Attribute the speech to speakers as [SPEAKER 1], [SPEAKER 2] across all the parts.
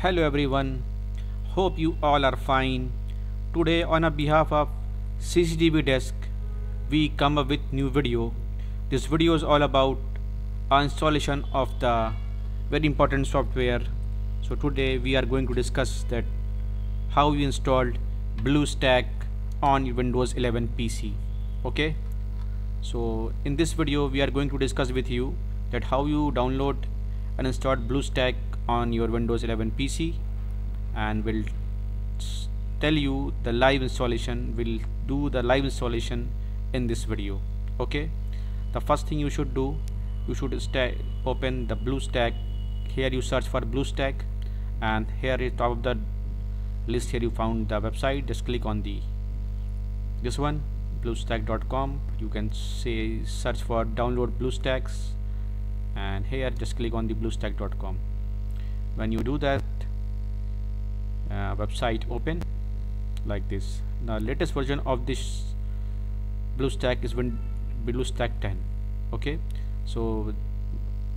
[SPEAKER 1] hello everyone. Hope you all are fine. Today on a behalf of CCTV desk we come up with new video. This video is all about installation of the very important software. So today we are going to discuss that how you installed BlueStack on Windows 11 PC okay? So in this video we are going to discuss with you that how you download and install BlueStack on your Windows 11 PC and will tell you the live installation will do the live installation in this video okay? The first thing you should do you should open the BlueStack here you search for BlueStack and here is top of the list here you found the website. Just click on the this one bluestack.com you can say search for download bluestacks and here just click on the bluestack.com when you do that uh, website open like this. The latest version of this BlueStack is when BlueStack 10 okay? So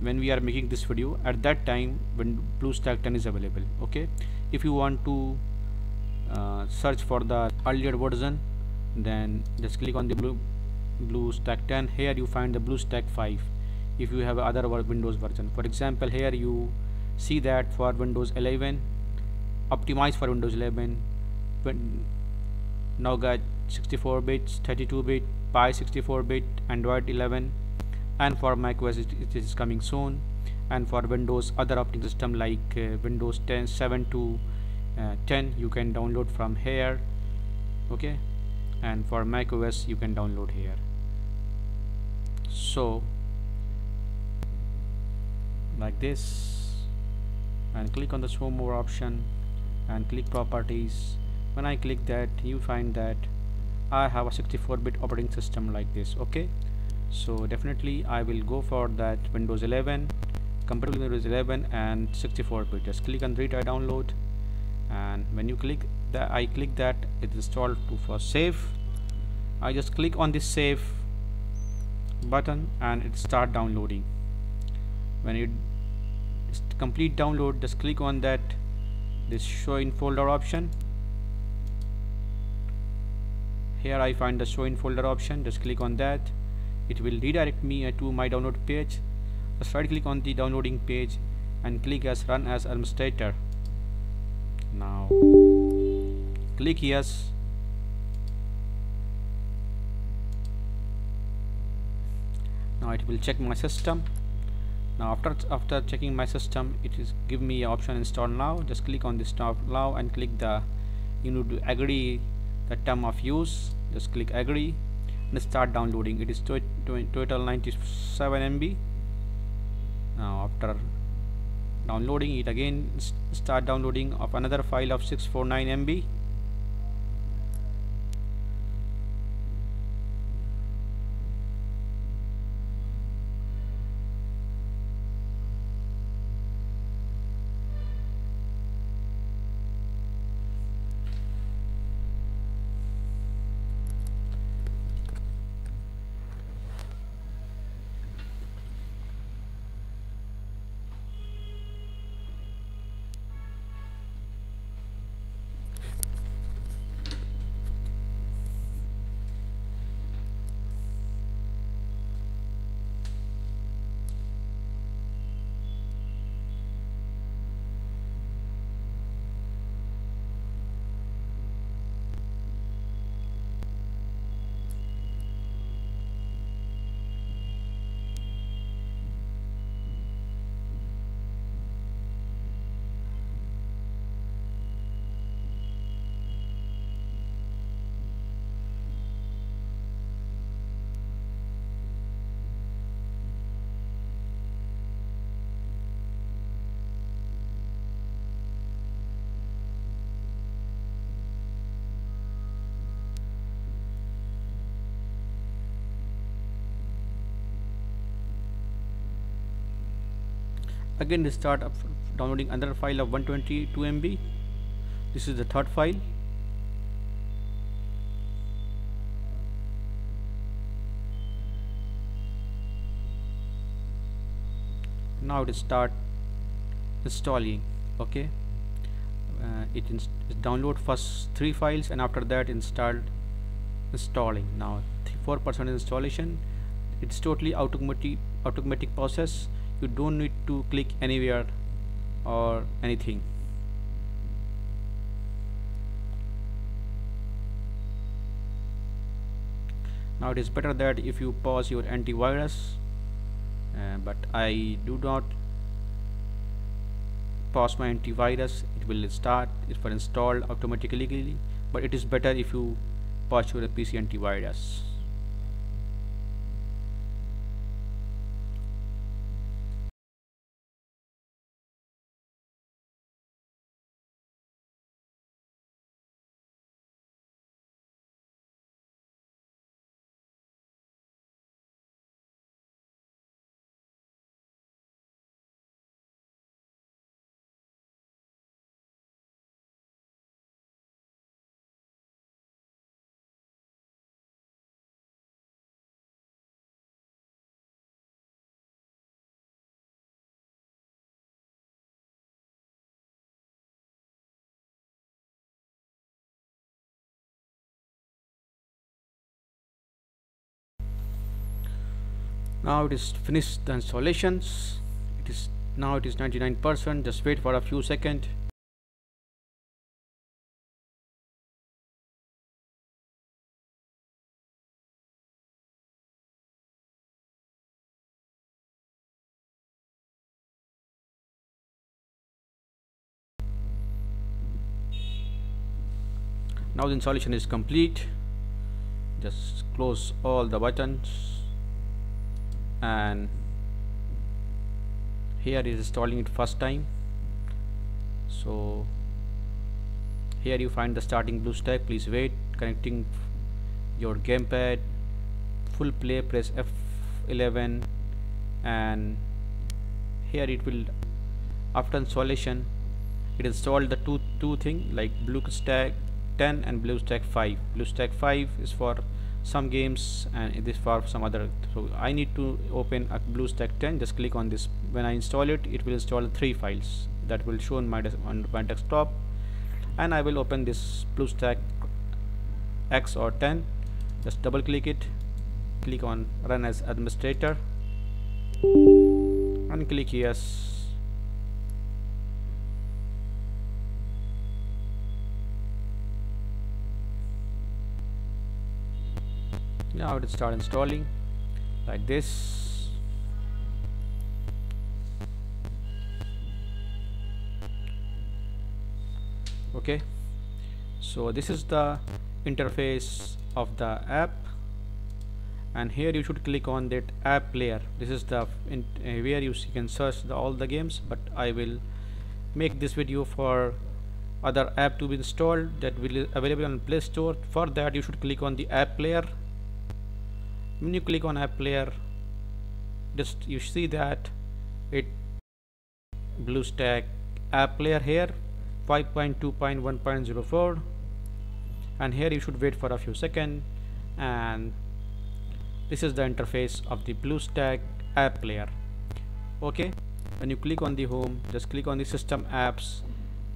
[SPEAKER 1] when we are making this video at that time when BlueStack 10 is available okay? If you want to uh, search for the earlier version then just click on the blue BlueStack 10 here you find the BlueStack 5 if you have other Windows version. For example here you see that for Windows 11 optimized for Windows 11 now got 64 bits 32 bit Pie 64 bit Android 11 and for macOS it, it is coming soon. And for Windows other operating system like uh, Windows 10 7 to uh, 10 you can download from here okay? And for macOS you can download here. So like this and click on the show more option and click properties. When I click that you find that I have a 64-bit operating system like this okay? So definitely I will go for that Windows 11 compatible Windows 11 and 64-bit just click on retry download and when you click that I click that it installed to for save. I just click on this save button and it start downloading. When it complete download just click on that this show in folder option. Here I find the show in folder option just click on that. It will redirect me uh, to my download page. Just right click on the downloading page and click as run as administrator. Now click yes. Now it will check my system now after after checking my system it is give me option install now. Just click on this top now and click the you need to agree the term of use. Just click agree and start downloading. It is to to total 97 MB now after downloading it again start downloading of another file of 649 MB again start downloading another file of 122 MB this is the third file. Now it start installing okay? Uh, it download first three files and after that install installing. Now 4% installation. It's totally automatic automatic process you don't need to click anywhere or anything. Now it is better that if you pause your antivirus uh, but I do not pause my antivirus it will start it for installed automatically but it is better if you pause your PC antivirus now it is finished the installations. It is now it is 99% just wait for a few seconds now the installation is complete. Just close all the buttons and here is installing it first time. So here you find the starting BlueStack please wait. Connecting your gamepad. Full play press F11 and here it will after installation it installed the two two thing like BlueStack 10 and BlueStack 5 BlueStack 5 is for some games and this for some other. So I need to open a BlueStack 10 just click on this. When I install it it will install three files that will show on my, on my desktop. And I will open this BlueStack X or 10 just double click it. Click on run as administrator. And click yes now it start installing like this. Okay. So this is the interface of the app. And here you should click on that app player this is the in, uh, where you can search the, all the games but I will make this video for other app to be installed that will available on Play Store. For that you should click on the app player when you click on app player just you see that it BlueStack app player here 5.2.1.04 and here you should wait for a few seconds. And this is the interface of the BlueStack app player. Okay when you click on the home just click on the system apps.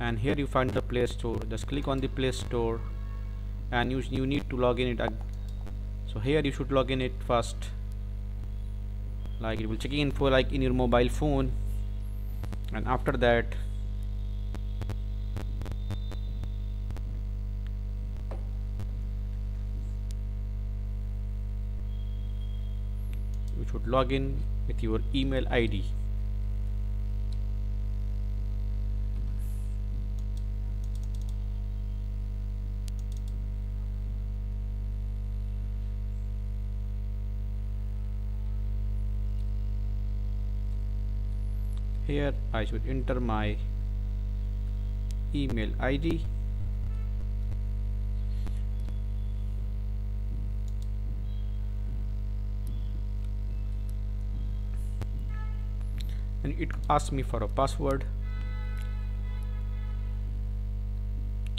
[SPEAKER 1] And here you find the play store. Just click on the play store. And you, you need to log in it so here you should log in it first. Like it will check in for like in your mobile phone. And after that you should log in with your email ID here I should enter my email ID and it asks me for a password.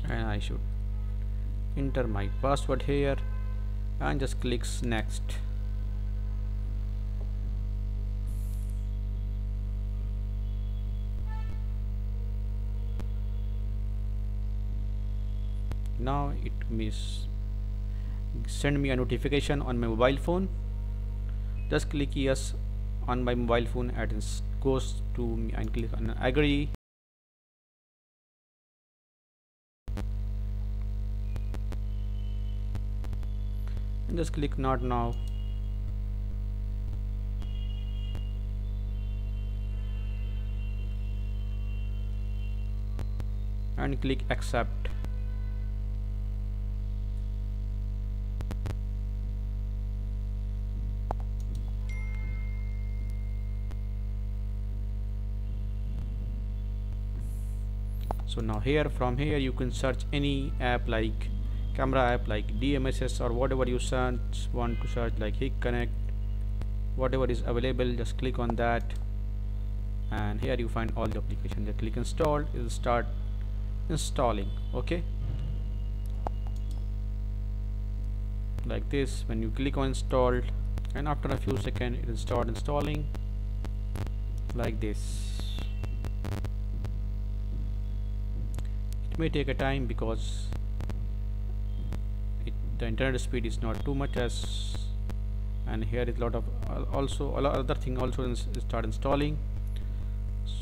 [SPEAKER 1] And I should enter my password here. And just clicks next now it means send me a notification on my mobile phone. Just click yes on my mobile phone and it goes to me and click on agree. And just click not now. And click accept so now here from here you can search any app like camera app like DMSS or whatever you search want to search like Hik-Connect whatever is available just click on that. And here you find all the applications just click install it will start installing okay? Like this when you click on installed and after a few seconds it will start installing like this may take a time because it, the internet speed is not too much as and here is a lot of uh, also a lot other thing also start installing.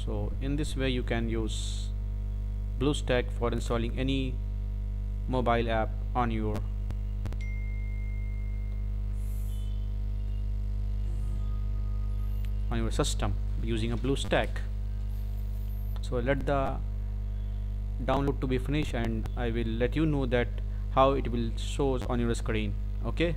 [SPEAKER 1] So in this way you can use BlueStack for installing any mobile app on your on your system using a BlueStack. So let the download to be finished and I will let you know that how it will shows on your screen. Okay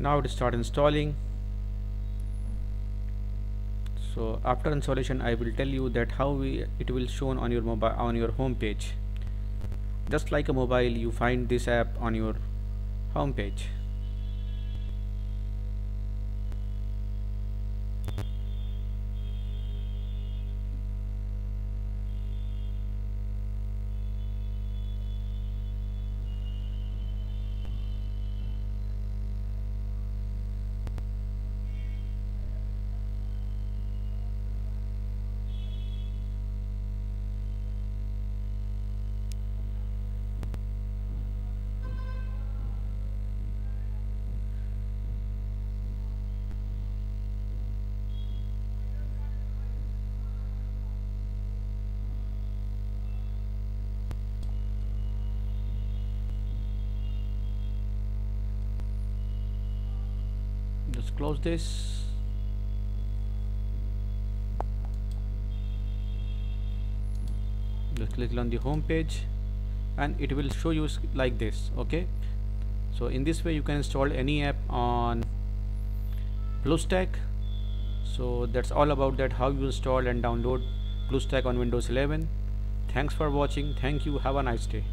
[SPEAKER 1] now it start installing. So after installation I will tell you that how we, it will shown on your mobile on your home page just like a mobile you find this app on your home page close this. Just click on the home page and it will show you like this okay? So in this way you can install any app on BlueStack so that's all about that how you install and download BlueStack on Windows 11 thanks for watching. Thank you. Have a nice day